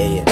Yeah, yeah.